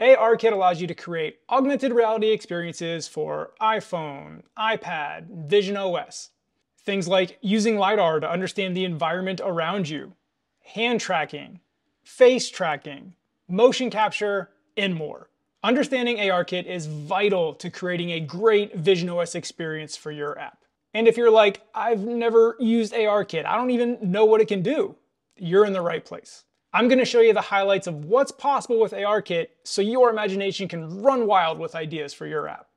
ARKit allows you to create augmented reality experiences for iPhone, iPad, Vision OS. Things like using LiDAR to understand the environment around you, hand tracking, face tracking, motion capture, and more. Understanding ARKit is vital to creating a great Vision OS experience for your app. And if you're like, I've never used ARKit, I don't even know what it can do, you're in the right place. I'm gonna show you the highlights of what's possible with ARKit so your imagination can run wild with ideas for your app.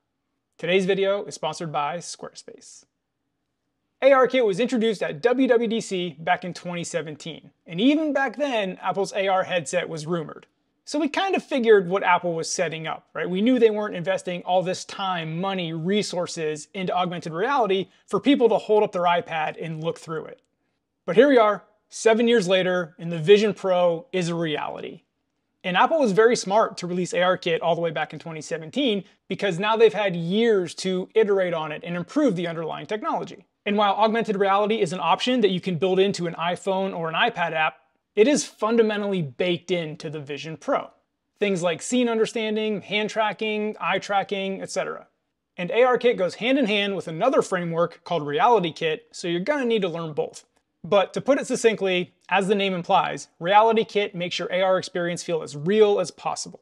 Today's video is sponsored by Squarespace. ARKit was introduced at WWDC back in 2017, and even back then, Apple's AR headset was rumored. So we kind of figured what Apple was setting up, right? We knew they weren't investing all this time, money, resources into augmented reality for people to hold up their iPad and look through it. But here we are, Seven years later, and the Vision Pro is a reality. And Apple was very smart to release ARKit all the way back in 2017 because now they've had years to iterate on it and improve the underlying technology. And while augmented reality is an option that you can build into an iPhone or an iPad app, it is fundamentally baked into the Vision Pro. Things like scene understanding, hand tracking, eye tracking, etc. And ARKit goes hand in hand with another framework called RealityKit, so you're gonna need to learn both. But to put it succinctly, as the name implies, Reality Kit makes your AR experience feel as real as possible.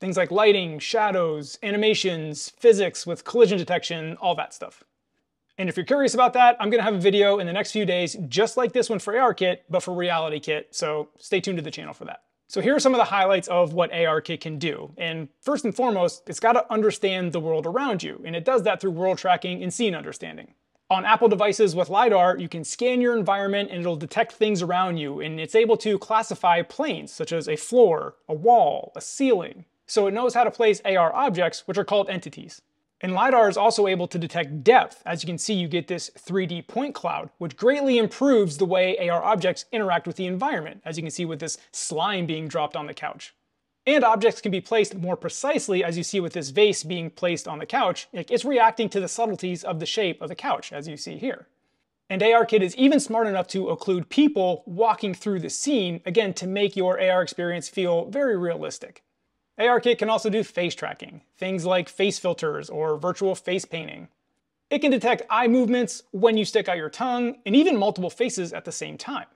Things like lighting, shadows, animations, physics with collision detection, all that stuff. And if you're curious about that, I'm gonna have a video in the next few days just like this one for ARKit, but for Reality Kit, so stay tuned to the channel for that. So here are some of the highlights of what ARKit can do. And first and foremost, it's gotta understand the world around you, and it does that through world tracking and scene understanding. On Apple devices with LiDAR, you can scan your environment and it'll detect things around you, and it's able to classify planes, such as a floor, a wall, a ceiling. So it knows how to place AR objects, which are called entities. And LiDAR is also able to detect depth. As you can see, you get this 3D point cloud, which greatly improves the way AR objects interact with the environment, as you can see with this slime being dropped on the couch. And objects can be placed more precisely, as you see with this vase being placed on the couch. It's reacting to the subtleties of the shape of the couch, as you see here. And ARKit is even smart enough to occlude people walking through the scene, again, to make your AR experience feel very realistic. ARKit can also do face tracking, things like face filters or virtual face painting. It can detect eye movements when you stick out your tongue, and even multiple faces at the same time.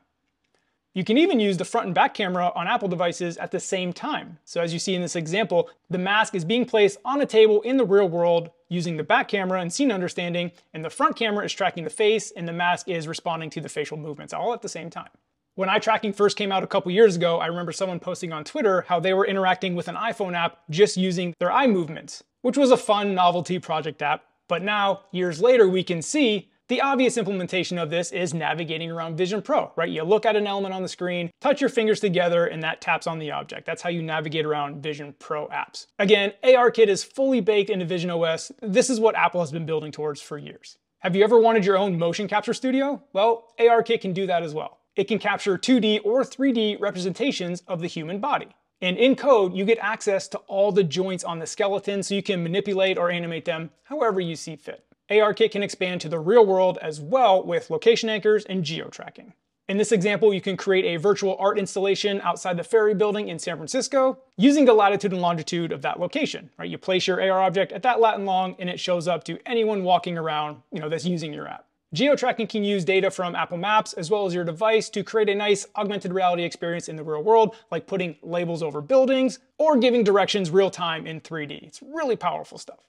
You can even use the front and back camera on Apple devices at the same time. So as you see in this example, the mask is being placed on a table in the real world using the back camera and scene understanding, and the front camera is tracking the face and the mask is responding to the facial movements all at the same time. When eye tracking first came out a couple years ago, I remember someone posting on Twitter how they were interacting with an iPhone app just using their eye movements, which was a fun novelty project app. But now, years later, we can see the obvious implementation of this is navigating around Vision Pro, right? You look at an element on the screen, touch your fingers together, and that taps on the object. That's how you navigate around Vision Pro apps. Again, ARKit is fully baked into Vision OS. This is what Apple has been building towards for years. Have you ever wanted your own motion capture studio? Well, ARKit can do that as well. It can capture 2D or 3D representations of the human body. And in code, you get access to all the joints on the skeleton so you can manipulate or animate them however you see fit. ARKit can expand to the real world as well with location anchors and geo-tracking. In this example, you can create a virtual art installation outside the Ferry Building in San Francisco using the latitude and longitude of that location, right? You place your AR object at that lat and long and it shows up to anyone walking around, you know, that's using your app. Geo-tracking can use data from Apple Maps as well as your device to create a nice augmented reality experience in the real world, like putting labels over buildings or giving directions real time in 3D. It's really powerful stuff.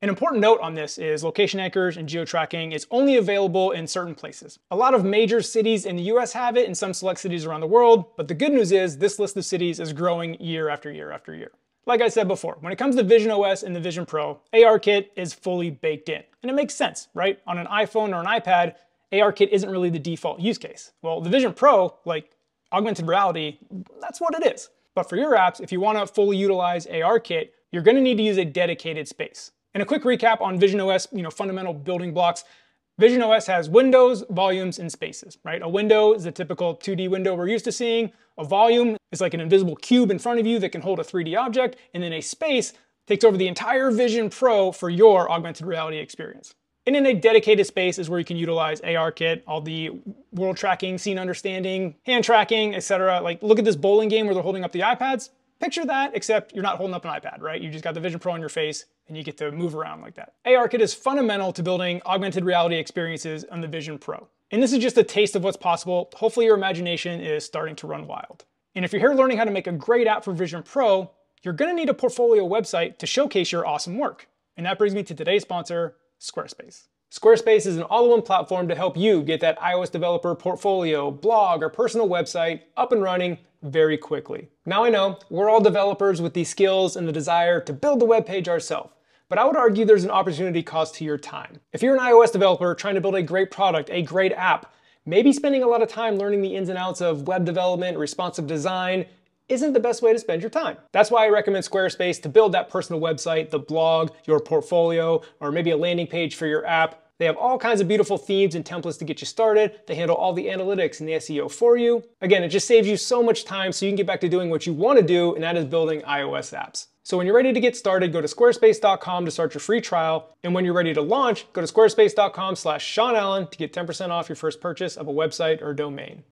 An important note on this is location anchors and geo-tracking is only available in certain places. A lot of major cities in the US have it and some select cities around the world, but the good news is this list of cities is growing year after year after year. Like I said before, when it comes to Vision OS and the Vision Pro, ARKit is fully baked in. And it makes sense, right? On an iPhone or an iPad, ARKit isn't really the default use case. Well, the Vision Pro, like augmented reality, that's what it is. But for your apps, if you want to fully utilize ARKit, you're going to need to use a dedicated space. And a quick recap on Vision OS, you know, fundamental building blocks. Vision OS has windows, volumes, and spaces, right? A window is a typical 2D window we're used to seeing. A volume is like an invisible cube in front of you that can hold a 3D object. And then a space takes over the entire Vision Pro for your augmented reality experience. And in a dedicated space is where you can utilize ARKit, all the world tracking, scene understanding, hand tracking, etc. Like look at this bowling game where they're holding up the iPads. Picture that, except you're not holding up an iPad, right? You just got the Vision Pro on your face and you get to move around like that. ARKit is fundamental to building augmented reality experiences on the Vision Pro. And this is just a taste of what's possible. Hopefully your imagination is starting to run wild. And if you're here learning how to make a great app for Vision Pro, you're gonna need a portfolio website to showcase your awesome work. And that brings me to today's sponsor, Squarespace. Squarespace is an all-in-one platform to help you get that iOS developer portfolio, blog, or personal website up and running very quickly. Now I know we're all developers with the skills and the desire to build the web page ourselves, but I would argue there's an opportunity cost to your time. If you're an iOS developer trying to build a great product, a great app, maybe spending a lot of time learning the ins and outs of web development, responsive design, isn't the best way to spend your time. That's why I recommend Squarespace to build that personal website, the blog, your portfolio, or maybe a landing page for your app. They have all kinds of beautiful themes and templates to get you started. They handle all the analytics and the SEO for you. Again, it just saves you so much time so you can get back to doing what you want to do, and that is building iOS apps. So when you're ready to get started, go to squarespace.com to start your free trial. And when you're ready to launch, go to squarespace.com slash Sean Allen to get 10% off your first purchase of a website or domain.